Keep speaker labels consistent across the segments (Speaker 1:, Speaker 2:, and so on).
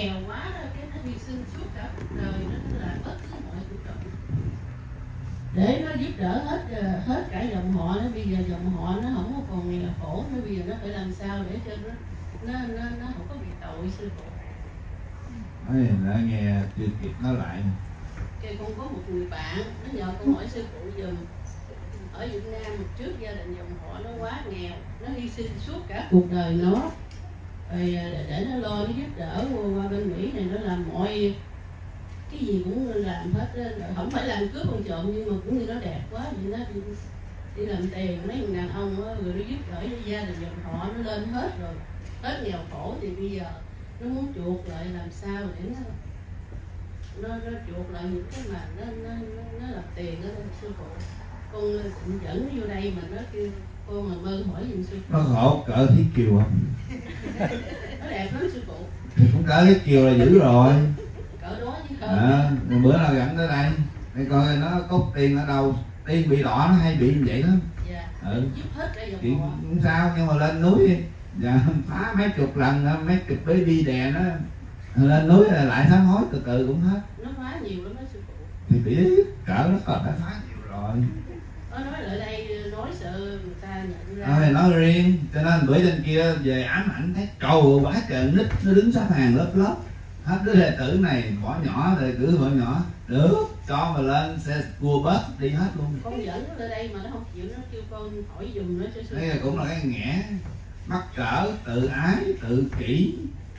Speaker 1: nghèo quá đó cái nó hy sinh suốt cả cuộc đời nó nó làm bất cứ mọi cuộc đời để nó giúp đỡ hết ờ, hết cả dòng họ nó bây giờ dòng họ nó không có còn nghèo khổ nó bây giờ nó phải làm sao để cho nó nó nó, nó không có bị tội sư phụ.
Speaker 2: Ấy đã nghe chưa kịp nói lại
Speaker 1: Kêu con có một người bạn nó nhờ con hỏi sư phụ giùm. Ở Việt Nam trước gia đình dòng họ nó quá nghèo nó hy sinh suốt cả cuộc đời nó rồi à, để, để nó lo nó giúp đỡ qua, bên Mỹ này nó làm mọi cái gì cũng làm hết. Rồi không phải làm cướp ông trộm nhưng mà cũng như nó đẹp quá vậy nó đi, đi làm tiền mấy người đàn ông đó, rồi nó giúp đỡ cho gia đình dòng họ nó lên hết rồi hết nghèo khổ thì bây giờ nó muốn chuộc lại làm sao để nó nó nó chuộc lại những cái mà nó nó nó, nó làm tiền đó sư phụ con dẫn nó vô đây mà nó kêu mà mơ hỏi giùm sư
Speaker 2: nó khổ cỡ thiết kiều không
Speaker 1: nó đẹp lắm sư phụ.
Speaker 2: Thì cũng cỡ thiết kiều là dữ rồi.
Speaker 1: Cỡ đó chứ không.
Speaker 2: À, bữa nào dẫn tới đây. Để coi nó có tiền ở đâu. Tiền bị đỏ nó hay bị như vậy lắm
Speaker 1: dạ.
Speaker 2: Ừ.
Speaker 1: giúp hết đây
Speaker 2: chuyện không sao nhưng mà lên núi dạ phá mấy chục lần mấy chục baby đè nó. Lên núi là lại sám hối từ từ cũng hết.
Speaker 1: Nó phá nhiều lắm đó sư phụ.
Speaker 2: Thì biết cỡ nó còn đã phá nhiều rồi.
Speaker 1: Nó nói lại đây sợ người ta nhận ra.
Speaker 2: Nói nói riêng cho nên bữa trên kia về ám ảnh thấy trầu bá trời nít nó đứng xếp hàng lớp lớp. Hết đứa đệ tử này bỏ nhỏ đệ tử bỏ nhỏ. Được cho mà lên xe cua bớt đi hết luôn.
Speaker 1: Con dẫn nó lên đây mà nó không chịu nó kêu con hỏi nó cho sư
Speaker 2: đây là cũng là cái ngã. Mắc cỡ tự ái tự kỷ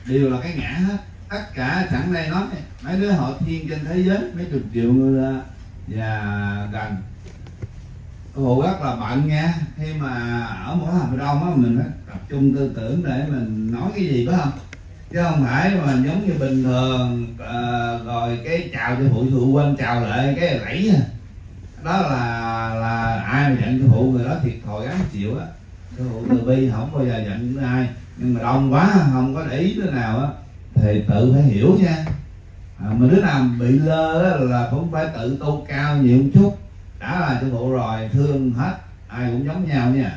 Speaker 2: đều là cái ngã hết. Tất cả chẳng đây nói mấy đứa họ thiên trên thế giới mấy chục triệu người là và gần Hồ rất là bận nha. Khi mà ở mỗi hợp đông á mình phải tập trung tư tưởng để mình nói cái gì phải không? Chứ không phải mà giống như bình thường ờ, rồi cái chào cho phụ phụ huynh chào lại cái rẫy à. đó là là ai mà giận cho phụ người đó thiệt thòi gắn chịu á. Cái phụ từ bi không bao giờ giận ai. Nhưng mà đông quá không có để ý đứa nào á thì tự phải hiểu nha. À, mà đứa nào bị lơ á, là cũng phải tự tu cao nhiều một chút đã là sư phụ rồi thương hết ai cũng giống nhau nha.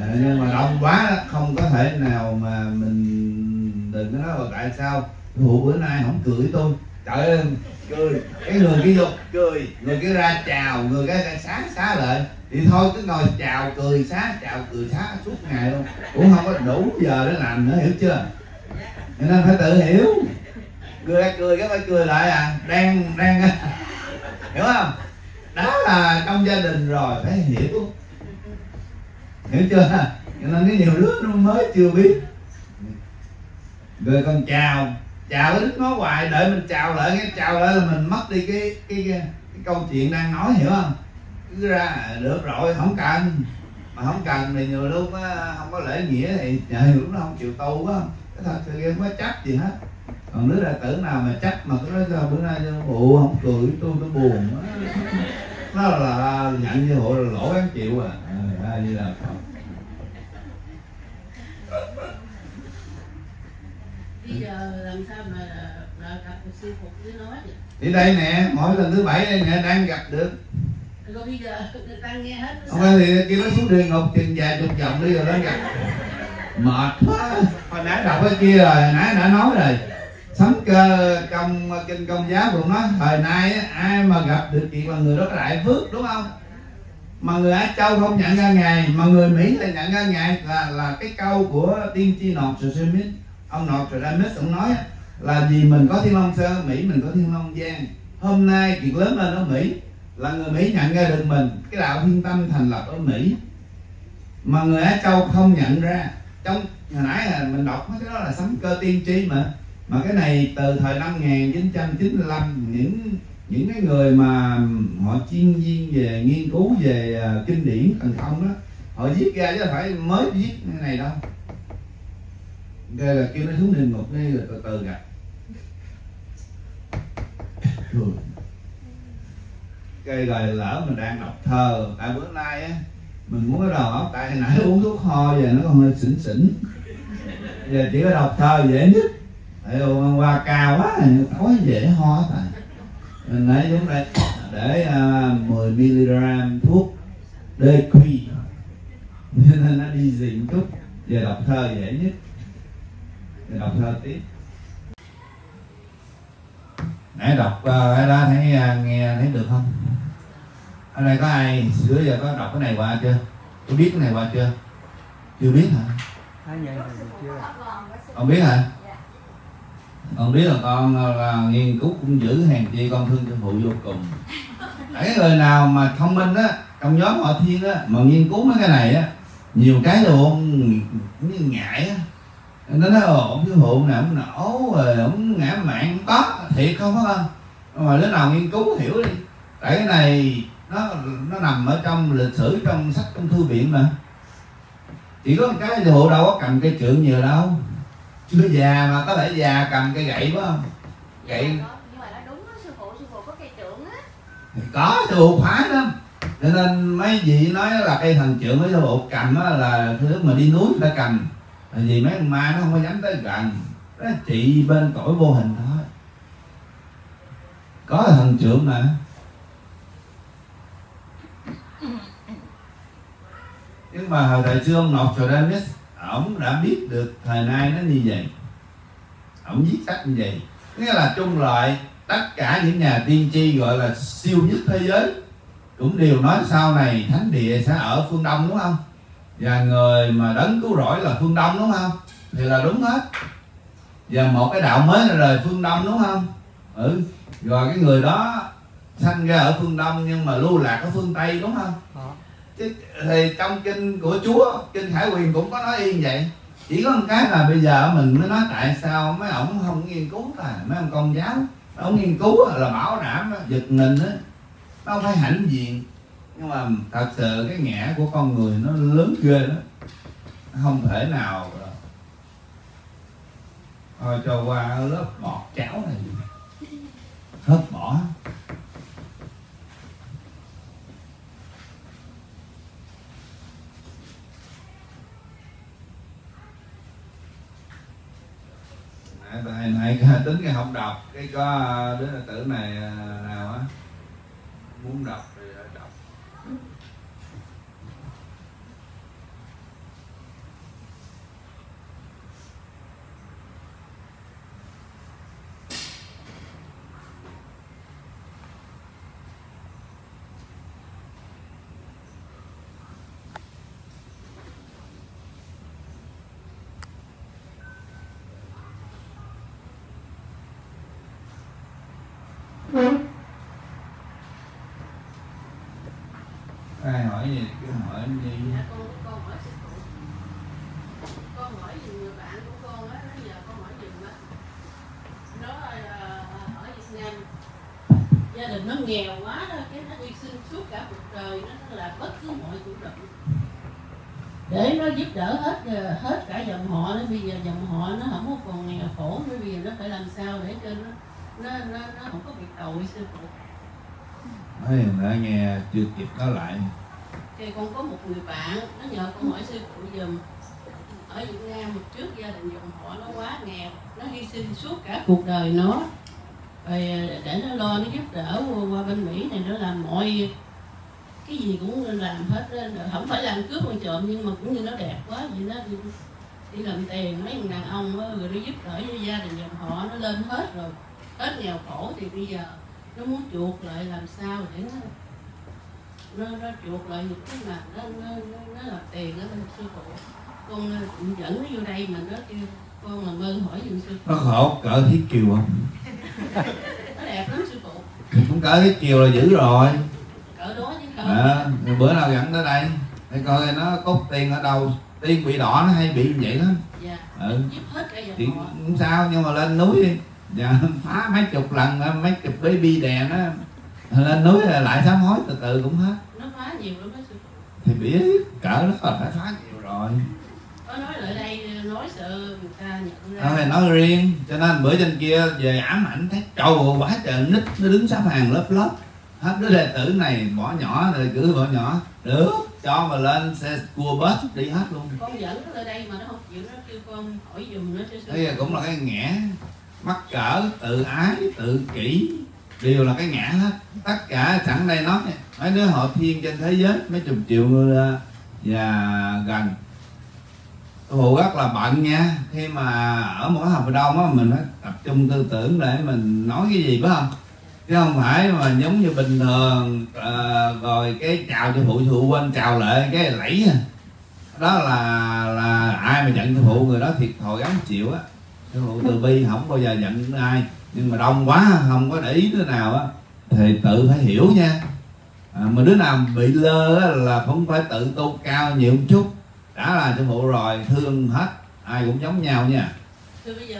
Speaker 2: À, nhưng mà đông quá không có thể nào mà mình đừng có nói là tại sao. Phụ bữa nay không cười tôi. Trời ơi cười. Cái người kia vô cười. Người kia ra chào người cái xá xá lại thì thôi cứ ngồi chào cười xá chào cười xá suốt ngày luôn. Cũng không có đủ giờ để làm nữa hiểu chưa? Cho nên phải tự hiểu. Cười ra cười cái phải cười lại à. Đang đang hiểu không đó là trong gia đình rồi phải hiểu. Hiểu chưa? Cho nên cái nhiều đứa nó mới chưa biết. Rồi còn chào chào cái đứa nói hoài đợi mình chào lại cái chào lại là mình mất đi cái cái cái, cái câu chuyện đang nói hiểu không? Cứ ra được rồi không cần. Mà không cần thì nhiều lúc á, không có lễ nghĩa thì trời lúc nó không chịu tu á cái thật sự em không có chấp gì hết. Còn đứa đệ tử nào mà chấp mà cứ nói ra bữa nay nó bộ không cười tôi nó buồn quá nó là, là nhận như hộ là lỗ gắng chịu à. Như là không
Speaker 1: bây giờ làm sao mà là gặp được sư phụ cứ nói vậy?
Speaker 2: Thì đây nè mỗi lần thứ bảy đây nè đang gặp được.
Speaker 1: Rồi bây giờ người ta nghe hết
Speaker 2: không phải thì kêu nó xuống địa ngục chừng vài chục vòng đi rồi nó gặp. Mệt quá. Hồi nãy đọc cái kia rồi hồi nãy đã nói rồi sấm cơ công, kinh công giáo cũng nói, thời nay ai mà gặp được chuyện là người đó có đại phước đúng không? Mà người Á Châu không nhận ra ngài, mà người Mỹ lại nhận ra ngài là là cái câu của tiên tri nọt Smith ông nọt Smith cũng nói là vì mình có thiên long sơn ở Mỹ mình có thiên long giang. Hôm nay chuyện lớn lên ở Mỹ là người Mỹ nhận ra được mình. Cái đạo thiên tâm thành lập ở Mỹ mà người Á Châu không nhận ra. Trong, hồi nãy là mình đọc mấy cái đó là sấm cơ tiên tri mà mà cái này từ thời năm 1995 những những cái người mà họ chuyên viên về nghiên cứu về à, kinh điển thần thông đó, họ viết ra chứ phải mới viết cái này đâu. Đây là kêu nó xuống địa ngục đây là từ từ gặp cây rồi lỡ mình đang đọc thơ, tại bữa nay á, mình muốn cái đầu óc tại hồi nãy uống thuốc ho giờ nó còn hơi xỉn xỉn. Giờ chỉ có đọc thơ dễ nhất tại hôm qua cao quá tối dễ ho tại mình nãy chúng đây để uh, 10 mg thuốc DQ nên nó đi dị một chút giờ đọc thơ dễ nhất. Giờ đọc thơ tiếp. Nãy đọc uh, cái đó thấy uh, nghe thấy được không? Ở đây có ai xưa giờ có đọc cái này qua chưa? Có biết cái này qua chưa? Chưa biết hả? Con biết hả con biết là con à, là nghiên cứu cũng giữ hàng chi, con thương cho phụ vô cùng. Cái người nào mà thông minh á, trong nhóm họ thiên á, mà nghiên cứu mấy cái này á, nhiều cái luôn như ngại á. Nó nói, ồ, ông sư phụ này ông nổ rồi, ông ngã mạng không có. Thiệt không phải không mà đứa nào nghiên cứu hiểu đi. Tại cái này nó nó nằm ở trong lịch sử, trong sách, trong thư viện mà. Chỉ có một cái thì phụ đâu có cầm cây trượng nhiều đâu chưa già mà có thể già cầm cây gậy phải không? Gậy.
Speaker 3: Nhưng mà nó đúng đó sư phụ sư phụ có cây trưởng á.
Speaker 2: Thì có sư phụ khoái lắm. Cho nên mấy vị nói là cây thần trượng với sư phụ cầm á là thứ mà đi núi người ta cầm. Là vì mấy con ma nó không có dám tới gần. Nó trị bên cõi vô hình thôi. Có thần trượng mà. Nhưng mà hồi thời xưa ông Nostradamus ổng đã biết được thời nay nó như vậy. Ổng viết sách như vậy. Nghĩa là chung lại tất cả những nhà tiên tri gọi là siêu nhất thế giới, cũng đều nói sau này thánh địa sẽ ở phương đông, đúng không? Và người mà đấng cứu rỗi là phương đông, đúng không? Thì là đúng hết. Và một cái đạo mới là đời phương đông, đúng không? Ừ. Rồi cái người đó sanh ra ở phương đông nhưng mà lưu lạc ở phương tây, đúng không?
Speaker 4: Ờ.
Speaker 2: Chứ, thì trong kinh của chúa kinh khải quyền cũng có nói yên vậy. Chỉ có một cái là bây giờ mình mới nói tại sao mấy ông không nghiên cứu là mấy ông công giáo. Ông nghiên cứu là bảo đảm giật mình á nó không phải hãnh diện. Nhưng mà thật sự cái ngã của con người nó lớn ghê đó không thể nào thôi cho qua lớp bọt cháo này. Hết bỏ. Tại này tính cái không đọc, cái có đứa đệ tử này à, nào á, muốn đọc ai hỏi gì cứ hỏi gì
Speaker 1: Dạ con con hỏi sư phụ con hỏi giùm người bạn của con á nó giờ con hỏi giùm á hỏi gì ở Việt Nam gia đình nó nghèo quá đó cái nó đi sinh suốt cả cuộc đời nó là bất cứ mọi thủ đoạn. Để nó giúp đỡ hết ờ, hết cả dòng họ nó bây giờ dòng họ nó không có còn nghèo khổ nữa bây giờ nó phải làm sao để cho nó nó nó, nó không có bị tội sư phụ
Speaker 2: nói đã nghe chưa kịp có lại.
Speaker 1: Thì con có một người bạn nó nhờ con hỏi sư phụ dùm ở Việt Nam một trước gia đình dòng họ nó quá nghèo nó hy sinh suốt cả cuộc đời nó. Rồi à, để nó lo nó giúp đỡ qua bên Mỹ này nó làm mọi cái gì cũng làm hết không phải làm cướp con trộm nhưng mà cũng như nó đẹp quá vậy đó. Đi, đi làm tiền mấy thằng đàn ông á, rồi nó giúp đỡ cho gia đình dòng họ nó lên hết rồi. Hết nghèo khổ thì bây giờ nó muốn chuộc lại làm sao để nó nó nó chuộc lại những cái mà nó nó nó, nó là tiền đó sư phụ. Con ờ, dẫn nó vô đây mà nó kêu con làm ơn hỏi giùm sư phụ.
Speaker 2: Nó khổ cỡ thiết kiều không?
Speaker 1: Nó đẹp lắm sư phụ.
Speaker 2: Cũng cỡ thiết kiều là dữ rồi.
Speaker 1: Cỡ đó chứ không
Speaker 2: à, bữa nào dẫn tới đây? Để coi nó cốt tiền ở đâu. Tiên bị đỏ nó hay bị vậy lắm
Speaker 1: dạ.
Speaker 2: Ừ.
Speaker 1: hết cả
Speaker 2: không sao nhưng mà lên núi đi dạ, phá mấy chục lần mấy chục baby đè nó lên núi là lại sám hối từ từ cũng hết.
Speaker 1: Nó phá nhiều lắm đó sư
Speaker 2: thì biết cỡ đó là phải phá nhiều rồi.
Speaker 1: Có nói lại đây nói sợ người ta nhận ra.
Speaker 2: Phải nói riêng cho nên bữa trên kia về ám ảnh thấy trâu quá trời nít nó đứng sắp hàng lớp lớp. Hết đứa đệ tử này bỏ nhỏ rồi cứ bỏ nhỏ. Được cho mà lên xe cua bus đi hết luôn.
Speaker 1: Con dẫn nó lên đây mà nó không chịu nó kêu con hỏi nó cho sư
Speaker 2: đây cũng là cái ngã mắc cỡ tự ái tự kỷ đều là cái ngã hết. Tất cả sẵn đây nói mấy đứa họ thiên trên thế giới mấy chục triệu người à, và gần. Phụ rất là bận nha. Khi mà ở mỗi học hợp đồng á mình phải tập trung tư tưởng để mình nói cái gì phải không? Chứ không phải mà giống như bình thường à, rồi cái chào cho phụ phụ huynh chào lại cái lẫy à. đó là là ai mà giận cho phụ người đó thiệt thòi gánh chịu á sư phụ từ bi không bao giờ giận ai. Nhưng mà đông quá không có để ý đứa nào á thì tự phải hiểu nha. À, mà đứa nào bị lơ á, là cũng phải tự tu cao nhiều một chút. Đã là sư phụ rồi thương hết ai cũng giống nhau nha.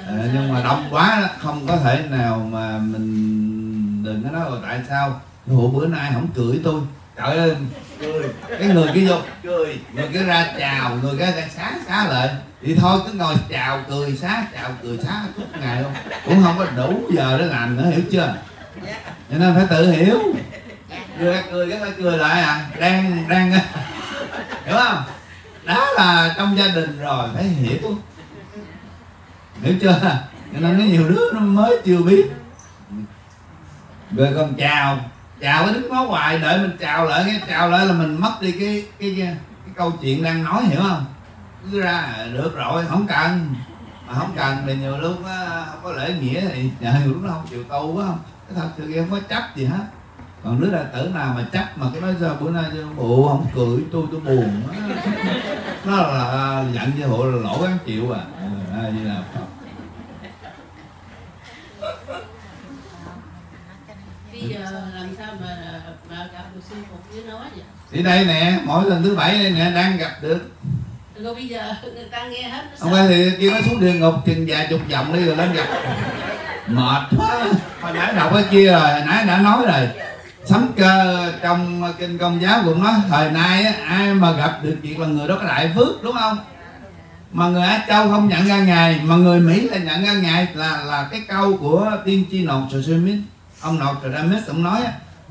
Speaker 2: À, nhưng mà đông quá không có thể nào mà mình đừng có nói tại sao. Sư phụ bữa nay không cười tôi. Trời ơi cười. Cái người kia vô. Cười. Người kia ra chào người kia ra xá xá lại thì thôi cứ ngồi chào cười xá chào cười xá suốt ngày luôn. Cũng không có đủ giờ để làm nữa hiểu chưa? Cho nên phải tự hiểu. Người ta cười cái phải cười lại à. Đang đang hiểu không? Đó là trong gia đình rồi phải hiểu. Hiểu chưa? Cho nên có nhiều đứa nó mới chưa biết. Rồi còn chào chào cái đứng đó hoài đợi mình chào lại cái chào lại là mình mất đi cái cái cái, cái câu chuyện đang nói hiểu không? Cứ ra được rồi không cần. Mà không cần thì nhiều lúc á, không có lễ nghĩa thì trời lúc nó không chịu tu quá không? Cái thật sự kia không có chấp gì hết. Còn đứa đệ tử nào mà chấp mà cái nói sao bữa nay bộ không cười tôi tôi buồn nó là à, giận cho hộ là lỗi gắng chịu à. À, như là
Speaker 1: bây giờ làm sao mà mà gặp được sư phụ với nó vậy?
Speaker 2: Thì đây nè mỗi lần thứ bảy đây nè đang gặp được.
Speaker 1: Rồi bây giờ người ta nghe hết
Speaker 2: không phải thì kêu nó xuống địa ngục chừng vài chục vòng đi rồi lên gặp. Mệt quá. Hồi nãy đọc cái kia rồi hồi nãy đã nói rồi. Sấm cơ trong kinh công giáo cũng nói thời nay ai mà gặp được việc là người đó có đại phước đúng không? Mà người Á Châu không nhận ra ngài mà người Mỹ là nhận ra ngài là là cái câu của tiên tri nột Smith ông nột Smith ông nói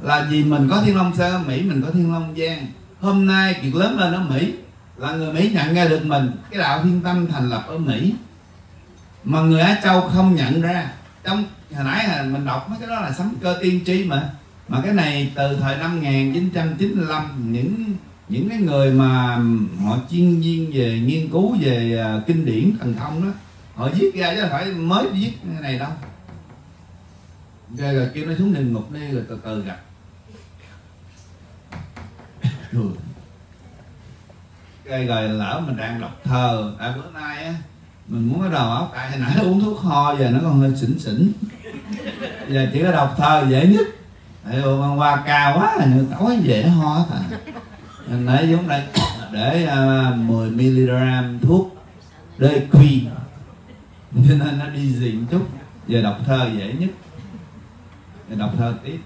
Speaker 2: là vì mình có thiên long sơn, Mỹ mình có thiên long giang. Hôm nay việc lớn lên ở Mỹ, là người Mỹ nhận ra được mình. Cái đạo thiên tâm thành lập ở Mỹ. Mà người Á Châu không nhận ra. Trong, hồi nãy là mình đọc mấy cái đó là sấm cơ tiên tri mà. Mà cái này từ thời năm 1995 những những cái người mà họ chuyên viên về nghiên cứu về à, kinh điển thần thông đó, họ viết ra chứ không phải mới viết cái này đâu rồi, rồi kêu nó xuống địa ngục đi rồi từ từ gặp rồi cái rồi lỡ mình đang đọc thơ. Tại bữa nay á mình muốn cái đầu óc tại hồi nãy nó uống thuốc ho giờ nó còn hơi xỉn xỉn. Giờ chỉ có đọc thơ dễ nhất. Tại vì con cao quá nhưng tối dễ ho hết à. Mình nãy giống đây để uh, 10 mg thuốc DQ cho nên nó đi dịn chút. Giờ đọc thơ dễ nhất giờ đọc thơ tiếp.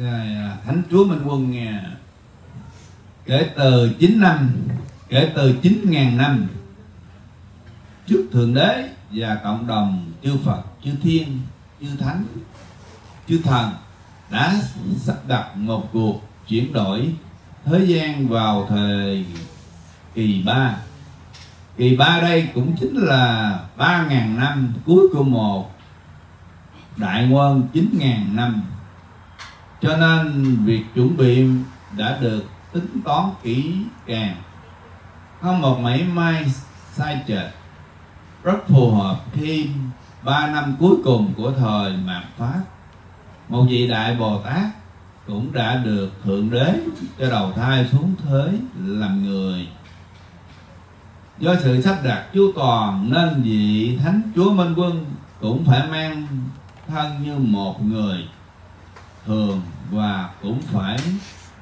Speaker 2: Rồi à, thánh chúa minh quân nghe. Kể từ 9 năm, kể từ 9.000 năm trước thượng đế và cộng đồng chư Phật, chư thiên, chư thánh, chư thần đã sắp đặt một cuộc chuyển đổi thế gian vào thời kỳ ba kỳ ba đây cũng chính là ba ngàn năm cuối của một đại quân chín ngàn năm. Cho nên việc chuẩn bị đã được tính toán kỹ càng. Không một mảy may sai chệch. Rất phù hợp khi ba năm cuối cùng của thời mạt pháp. Một vị đại bồ tát cũng đã được thượng đế cho đầu thai xuống thế làm người do sự sắp đặt chúa toàn nên vị thánh chúa minh quân cũng phải mang thân như một người thường và cũng phải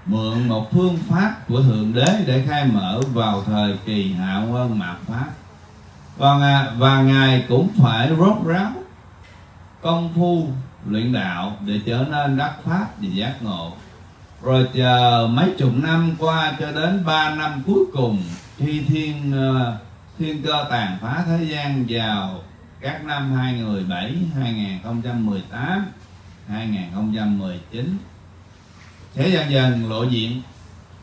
Speaker 2: mượn một phương pháp của thượng đế để khai mở vào thời kỳ hạ quân mạt pháp. Và ngài, và ngài cũng phải rốt ráo công phu luyện đạo để trở nên đắc pháp và giác ngộ. Rồi chờ mấy chục năm qua cho đến ba năm cuối cùng khi thiên ờ, thiên cơ tàn phá thế gian vào các năm 2017, 2018, 2019 sẽ dần dần lộ diện.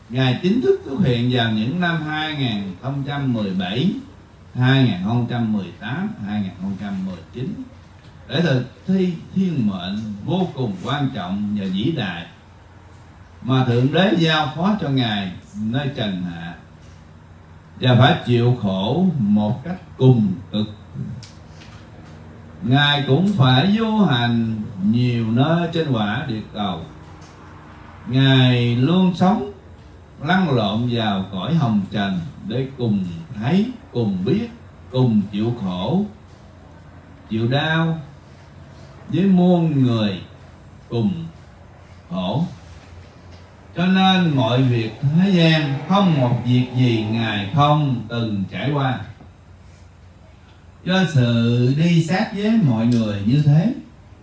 Speaker 2: Ngài chính thức xuất hiện vào những năm 2017, 2018, 2019 để thực thi thiên mệnh vô cùng quan trọng và vĩ đại mà thượng đế giao phó cho ngài nơi trần hạ và phải chịu khổ một cách cùng cực. Ngài cũng phải du hành nhiều nơi trên quả địa cầu. Ngài luôn sống, lăn lộn vào cõi hồng trần để cùng thấy, cùng biết, cùng chịu khổ, chịu đau với muôn người cùng khổ cho nên mọi việc thế gian không một việc gì ngài không từng trải qua. Do sự đi sát với mọi người như thế,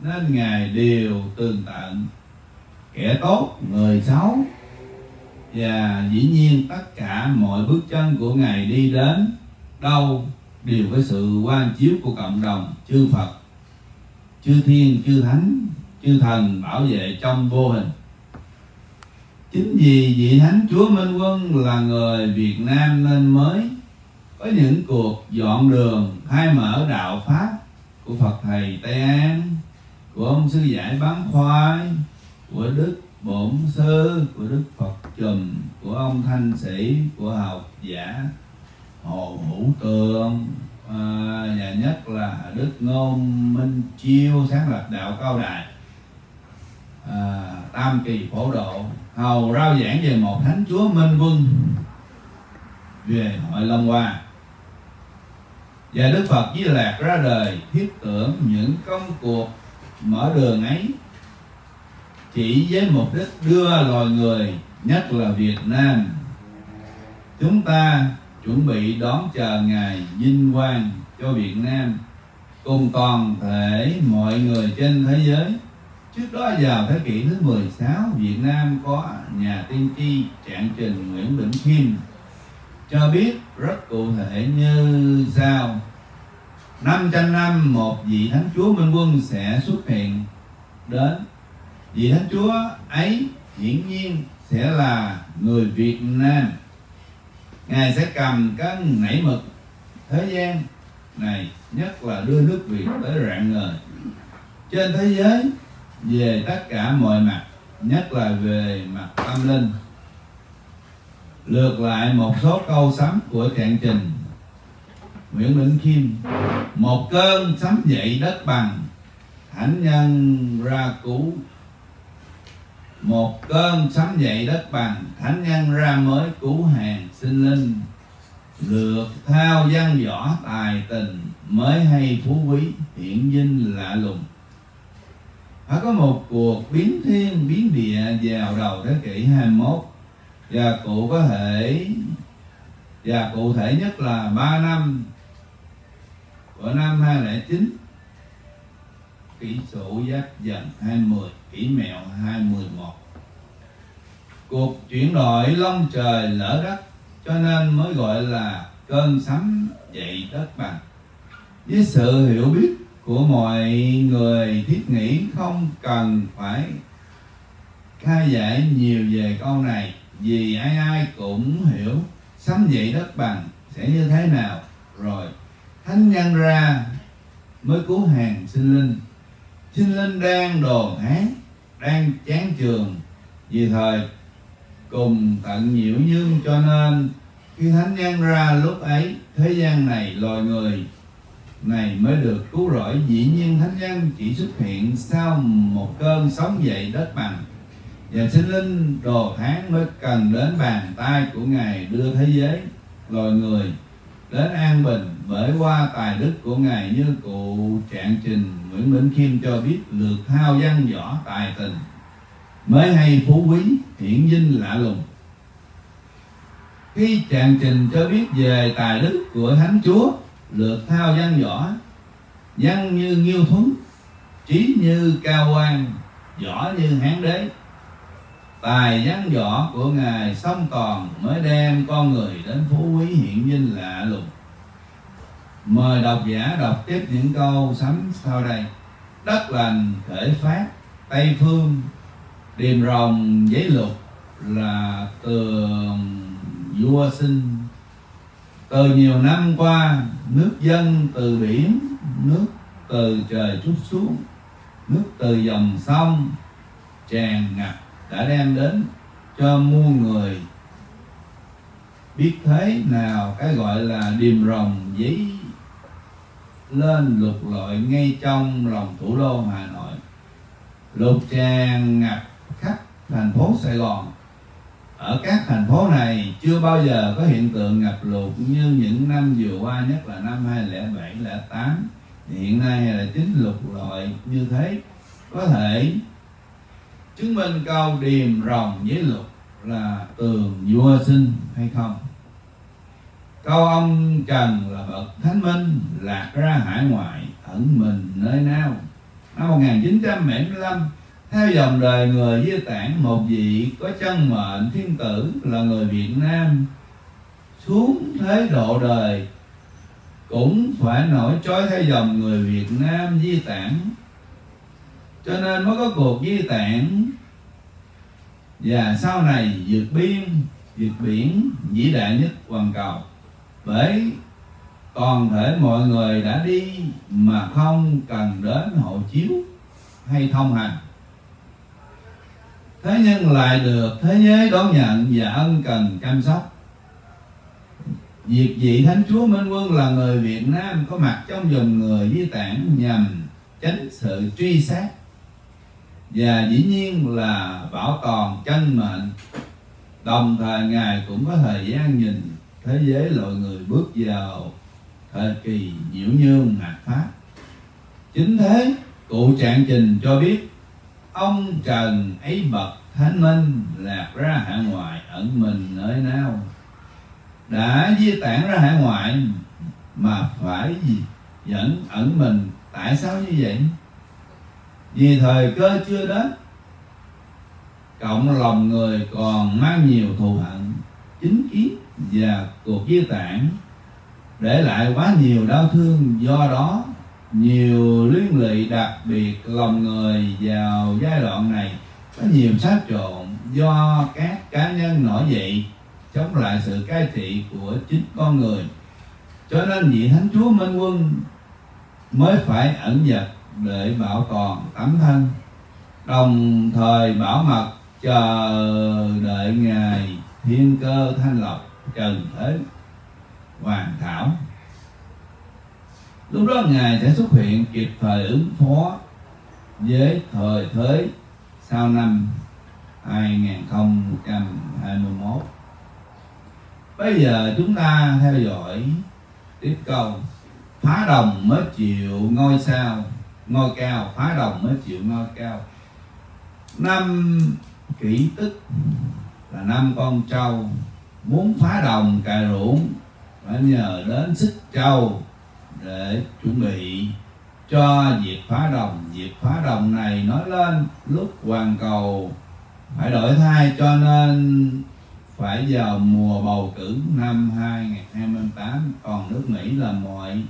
Speaker 2: nên ngài đều tường tận. Kẻ tốt, người xấu. Và dĩ nhiên tất cả mọi bước chân của ngài đi đến đâu đều với sự quan chiếu của cộng đồng chư Phật, chư thiên, chư thánh, chư thần bảo vệ trong vô hình chính vì vị thánh chúa minh quân là người việt nam nên mới có những cuộc dọn đường khai mở đạo pháp của phật thầy tây an của ông sư giải bán khoai của đức bổn sư của đức phật trùm của ông thanh sĩ của học giả hồ hữu tường. À, và nhất là đức ngôn minh chiêu sáng lập đạo cao đài à, tam kỳ phổ độ hầu rao giảng về một thánh chúa minh quân về hội long hoa. Và đức phật di lạc ra đời thiết tưởng những công cuộc mở đường ấy chỉ với mục đích đưa loài người, nhất là việt nam, chúng ta chuẩn bị đón chờ ngày vinh quang cho việt nam cùng toàn thể mọi người trên thế giới. Trước đó vào thế kỷ thứ 16, Việt Nam có nhà tiên tri Trạng Trình Nguyễn Bỉnh Khiêm cho biết rất cụ thể như sau. 500 năm một vị Thánh Chúa Minh Quân sẽ xuất hiện đến. Vị Thánh Chúa ấy hiển nhiên sẽ là người Việt Nam. Ngài sẽ cầm cân nảy mực thế gian này nhất là đưa nước Việt tới rạng ngời trên thế giới về tất cả mọi mặt, nhất là về mặt tâm linh. Lược lại một số câu sấm của trạng trình. Nguyễn Bỉnh Kim một cơn sấm dậy đất bằng thánh nhân ra cứu một cơn sấm dậy đất bằng thánh nhân ra mới cứu hàng sinh linh. Lược thao văn võ tài tình, mới hay phú quý, hiển vinh lạ lùng phải có một cuộc biến thiên, biến địa vào đầu thế kỷ 21 và cụ có thể, và cụ thể nhất là 3 năm. Của năm 2009 kỷ sửu giáp dần 20 kỷ mẹo 211 cuộc chuyển đổi Long trời lỡ đất, cho nên mới gọi là cơn sấm dậy đất bằng. Với sự hiểu biết của mọi người thiết nghĩ không cần phải khai giải nhiều về câu này, vì ai ai cũng hiểu sấm dậy đất bằng sẽ như thế nào. Rồi, thánh nhân ra mới cứu hàng sinh linh. Sinh linh đang đồn hán, đang chán trường vì thời cùng tận nhiễu nhưng cho nên khi thánh nhân ra lúc ấy, thế gian này loài người này mới được cứu rỗi, dĩ nhiên thánh nhân chỉ xuất hiện sau một cơn sóng dậy đất bằng. Và sinh linh đồ tháng mới cần đến bàn tay của ngài đưa thế giới loài người đến an bình bởi qua tài đức của ngài như cụ trạng trình nguyễn bỉnh khiêm cho biết lượt thao văn võ tài tình. Mới hay phú quý, hiển vinh lạ lùng. Khi trạng trình cho biết về tài đức của thánh chúa lượt thao văn võ văn như nghiêu thuấn, trí như cao quan võ như hán đế. Tài văn võ của ngài song toàn mới đem con người đến phú quý hiện vinh lạ lùng. Mời độc giả đọc tiếp những câu sấm sau đây. Đất lành khởi phát, tây phương, điềm rồng giấy lục là tường vua sinh từ nhiều năm qua, nước dân từ biển, nước từ trời trút xuống, nước từ dòng sông tràn ngập đã đem đến cho muôn người. Biết thế nào cái gọi là điềm rồng giấy lên lục lọi ngay trong lòng thủ đô Hà Nội. Lục tràn ngập khắp thành phố Sài Gòn ở các thành phố này chưa bao giờ có hiện tượng ngập lụt như những năm vừa qua, nhất là năm 2007 08 hiện nay là chính lục loại như thế. Có thể chứng minh câu điềm rồng với lục là tường vua sinh hay không? Câu ông trần là bậc thánh minh, lạc ra hải ngoại, ẩn mình nơi nào? Năm 1975 theo dòng đời người di tản một vị có chân mệnh thiên tử là người Việt Nam. Xuống thế độ đời, cũng phải nổi trói theo dòng người Việt Nam di tản cho nên mới có cuộc di tản và sau này vượt biên, vượt biển, vĩ đại nhất toàn cầu. Bởi toàn thể mọi người đã đi mà không cần đến hộ chiếu hay thông hành thế nhưng lại được thế giới đón nhận và ân cần chăm sóc. Việc vị thánh chúa minh quân là người việt nam có mặt trong dòng người di tản nhằm tránh sự truy sát và dĩ nhiên là bảo toàn chân mệnh. Đồng thời ngài cũng có thời gian nhìn thế giới loài người bước vào thời kỳ nhiễu nhương mạt pháp. Chính thế, cụ trạng trình cho biết ông trần ấy bậc thánh minh lạc ra hải ngoại ẩn mình nơi nào? Đã di tản ra hải ngoại mà phải gì? Vẫn ẩn mình, tại sao như vậy? Vì thời cơ chưa đến, cộng lòng người còn mang nhiều thù hận, chính kiến và cuộc di tản để lại quá nhiều đau thương. Do đó nhiều liên lụy đặc biệt lòng người vào giai đoạn này. Có nhiều xáo trộn do các cá nhân nổi dậy chống lại sự cai trị của chính con người. Cho nên vị thánh chúa minh quân mới phải ẩn dật để bảo toàn tấm thân, đồng thời bảo mật chờ đợi ngày thiên cơ thanh lọc trần thế hoàn thảo lúc đó ngài sẽ xuất hiện kịp thời ứng phó với thời thế sau năm 2021 bây giờ chúng ta theo dõi tiếp câu, phá đồng mới chịu ngôi sao, ngôi cao, phá đồng mới chịu ngôi cao. Năm kỷ tức là năm con trâu muốn phá đồng cài ruộng phải nhờ đến xích trâu để chuẩn bị cho việc phá đồng. Việc phá đồng này nói lên lúc hoàn cầu phải đổi thay cho nên phải vào mùa bầu cử năm 2028 còn nước Mỹ là mọi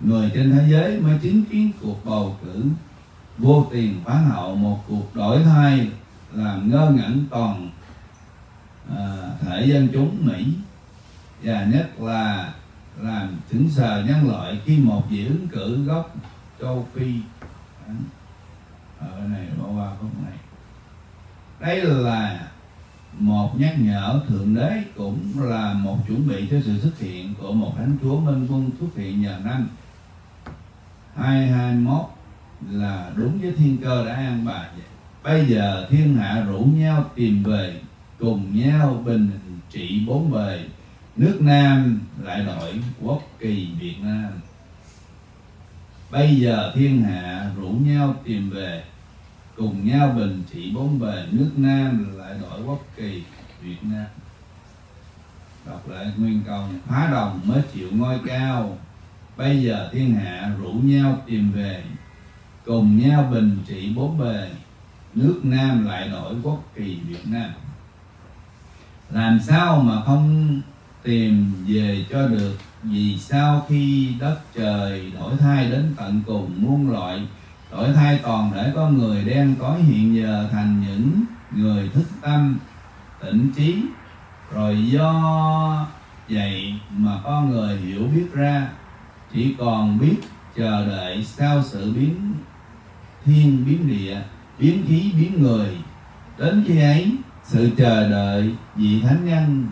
Speaker 2: người trên thế giới mới chứng kiến cuộc bầu cử. Vô tiền phán hậu một cuộc đổi thay làm ngơ ngẩn toàn à, thể dân chúng Mỹ. Và nhất là làm chỉnh sờ nhân loại khi một vị ứng cử gốc châu Phi. Ở này, bỏ qua khúc này. Đây là một nhắc nhở thượng đế, cũng là một chuẩn bị cho sự xuất hiện của một thánh chúa minh quân xuất hiện nhờ năm 221 là đúng với thiên cơ đã an bài vậy. Bây giờ thiên hạ rủ nhau tìm về, cùng nhau bình trị bốn bề nước nam lại đổi quốc kỳ việt nam. Bây giờ thiên hạ rủ nhau tìm về, cùng nhau bình trị bốn bề, nước nam lại đổi quốc kỳ việt nam. Đọc lại nguyên câu phá đồng mới chịu ngôi cao, bây giờ thiên hạ rủ nhau tìm về, cùng nhau bình trị bốn bề, nước nam lại đổi quốc kỳ việt nam. Làm sao mà không tìm về cho được. Vì sao khi đất trời đổi thay đến tận cùng muôn loại, đổi thay toàn thể con người đen tối hiện giờ thành những người thức tâm, tỉnh trí. Rồi do vậy mà con người hiểu biết ra, chỉ còn biết chờ đợi sau sự biến thiên, biến địa, biến khí, biến người. Đến khi ấy, sự chờ đợi vị thánh nhân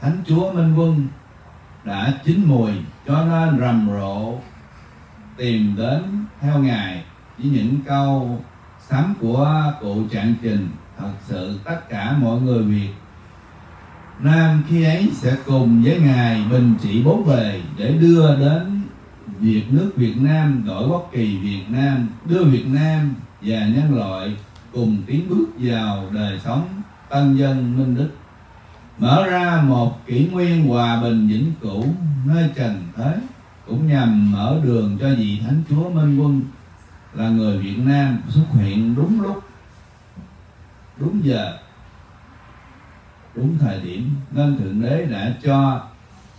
Speaker 2: thánh chúa minh quân đã chín mùi cho nên rầm rộ, tìm đến theo ngài với những câu sắm của cụ trạng trình. Thật sự tất cả mọi người việt nam khi ấy sẽ cùng với ngài bình trị bốn bề để đưa đến việc nước việt nam đổi quốc kỳ việt nam, đưa việt nam và nhân loại cùng tiến bước vào đời sống tân dân minh đức mở ra một kỷ nguyên hòa bình vĩnh cửu nơi trần thế, cũng nhằm mở đường cho vị thánh chúa minh quân là người việt nam xuất hiện đúng lúc, đúng giờ, đúng thời điểm. Nên thượng đế đã cho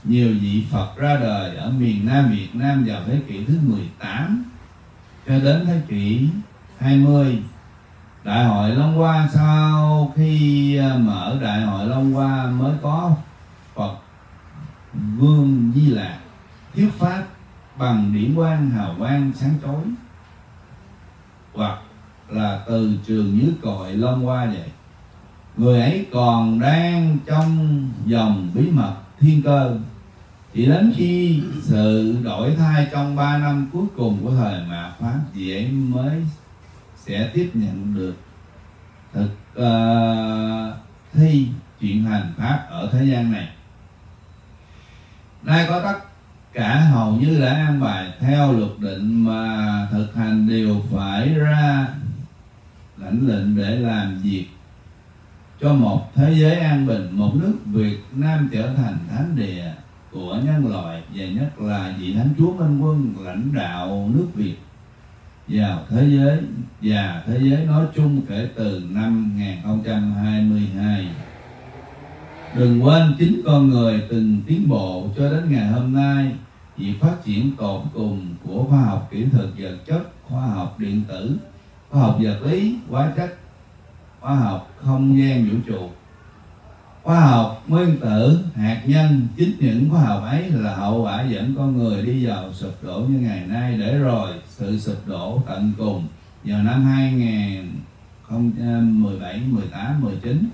Speaker 2: nhiều vị Phật ra đời ở miền Nam Việt Nam vào thế kỷ thứ 18 cho đến thế kỷ 20 Đại hội Long Hoa sau khi à, mở Đại hội Long Hoa mới có Phật Vương Di Lạc thuyết pháp bằng điển quang hào quang sáng chói. Hoặc là từ trường dưới cội Long Hoa vậy. Người ấy còn đang trong dòng bí mật thiên cơ. Chỉ đến khi sự đổi thay trong 3 năm cuối cùng của thời mạt pháp thì ấy mới sẽ tiếp nhận được. Thực uh, thi chuyện hành pháp ở thế gian này. Nay có tất cả hầu như đã an bài theo luật định mà thực hành đều phải ra lãnh lệnh để làm việc cho một thế giới an bình một nước Việt Nam trở thành thánh địa của nhân loại và nhất là vị thánh chúa minh quân lãnh đạo nước Việt vào thế giới, và thế giới nói chung kể từ năm 2022 đừng quên chính con người từng tiến bộ cho đến ngày hôm nay việc phát triển tột cùng của khoa học kỹ thuật vật chất, khoa học điện tử, khoa học vật lý, hóa chất, khoa học không gian vũ trụ khoa học nguyên tử hạt nhân chính những khoa học ấy là hậu quả dẫn con người đi vào sụp đổ như ngày nay để rồi sự sụp đổ tận cùng. Vào năm 2017, 18, 19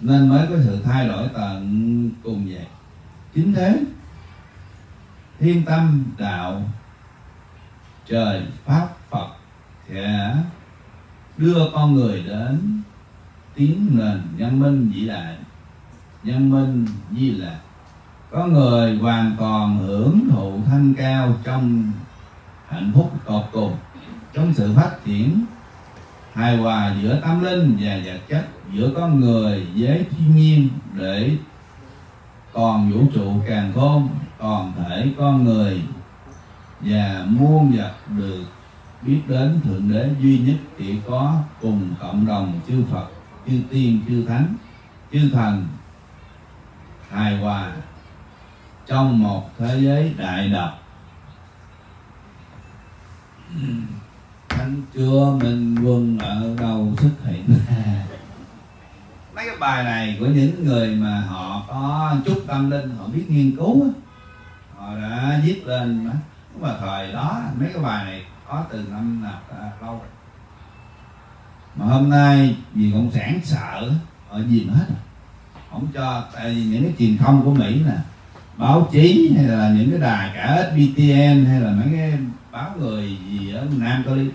Speaker 2: nên mới có sự thay đổi tận cùng vậy. Chính thế thiên tâm đạo trời pháp phật sẽ đưa con người đến tiến nền nhân minh vĩ đại nhân minh di lạc có người hoàn toàn hưởng thụ thanh cao trong hạnh phúc tột cùng, trong sự phát triển hài hòa giữa tâm linh và vật chất, giữa con người với thiên nhiên để còn vũ trụ càng khôn còn thể con người và muôn vật được biết đến thượng đế duy nhất chỉ có cùng cộng đồng chư phật chư tiên chư thánh, chư thần, hài hòa trong một thế giới đại độc thánh chúa minh quân ở đâu xuất hiện? Mấy cái bài này của những người mà họ có chút tâm linh, họ biết nghiên cứu họ đã viết lên mà. Thời đó, mấy cái bài này có từ năm nào à, lâu rồi? Mà hôm nay vì cộng sản sợ họ gì hết. Không cho, tại vì những cái truyền thông của mỹ nè, báo chí hay là những cái đài cả SBTN hay là mấy cái báo người gì ở Nam Cali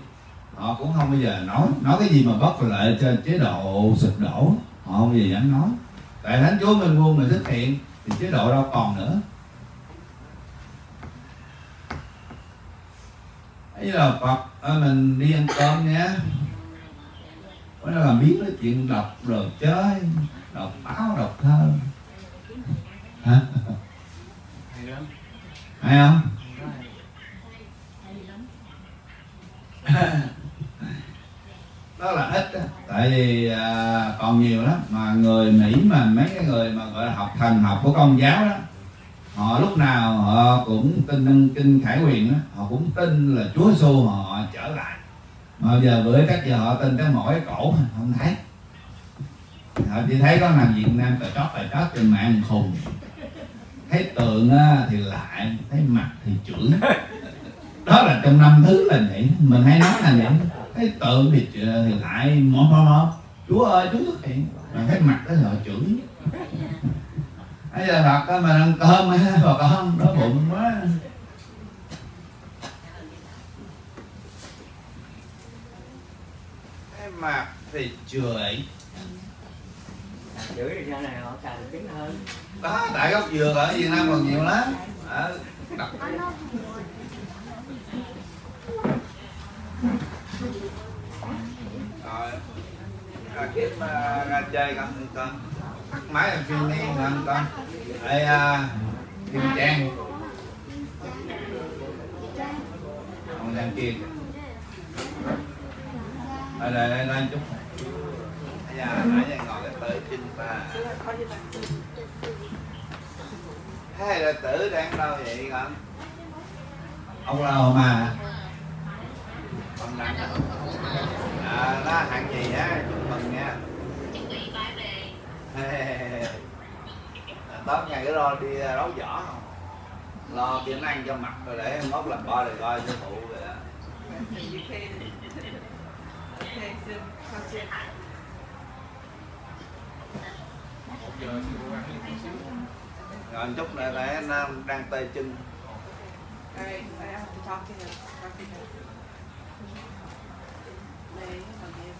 Speaker 2: họ cũng không bao giờ nói nói cái gì mà bất lợi cho chế độ sụp đổ. Họ không bao giờ dám nói. Tại thánh chúa minh quân mà xuất hiện thì chế độ đâu còn nữa. Ấy là phật ơi mình đi ăn cơm nhé có là biết nói chuyện đọc rồi chơi đọc báo đọc thơ. Hả? Hay không? Đó là ít đó. tại vì à, còn nhiều lắm. Mà người mỹ mà mấy cái người mà gọi là học thần học của công giáo đó họ lúc nào họ cũng tin kinh khải quyền đó họ cũng tin là chúa giêsu họ trở lại mà giờ bữa các giờ họ tin cái mỏi cổ không thấy. Họ chỉ thấy có làm việt nam tờ chót tờ chót trên mạng khùng. Thấy tượng thì lại thấy mặt thì chửi. Đó là trong năm thứ là vậy mình hay nói là vậy. Thấy tượng thì, thì lại mỏ mỏ mỏ chúa ơi chúa xuất hiện mà thấy mặt đó họ chửi. Bây giờ Phật mà ăn cơm á bà con đói bụng quá. Mặt thì chửi
Speaker 4: chửi thì sau này họ càng kính hơn.
Speaker 2: Đó tại gốc dừa ở Việt Nam còn nhiều lắm. Ở đặc rồi ra kiếm à, ra chơi con. Con máy làm phim đi con con. Đây à, kim trang. Còn đang kia đây đây lên chút bây giờ nãy giờ ngồi cái tử chinh ta hay là tử đang đâu vậy con? Ông lao mà. Ông đang à, nó hạng gì á? Chúc mừng nha. Tốt ngày cái lo đi đấu võ không? Lo kỹ năng cho mặt rồi để mốt làm coi rồi coi sư phụ rồi đó rồi chút nữa là nó đang tê chân
Speaker 5: Alright, I have to talk to him. Talk to him. Đây, còn.